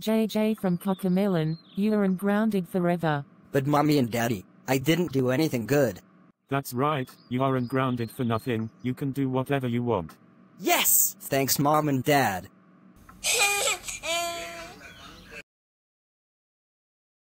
JJ from Cocomelon, you are ungrounded forever. But mommy and daddy, I didn't do anything good. That's right, you aren't grounded for nothing, you can do whatever you want. Yes! Thanks mom and dad.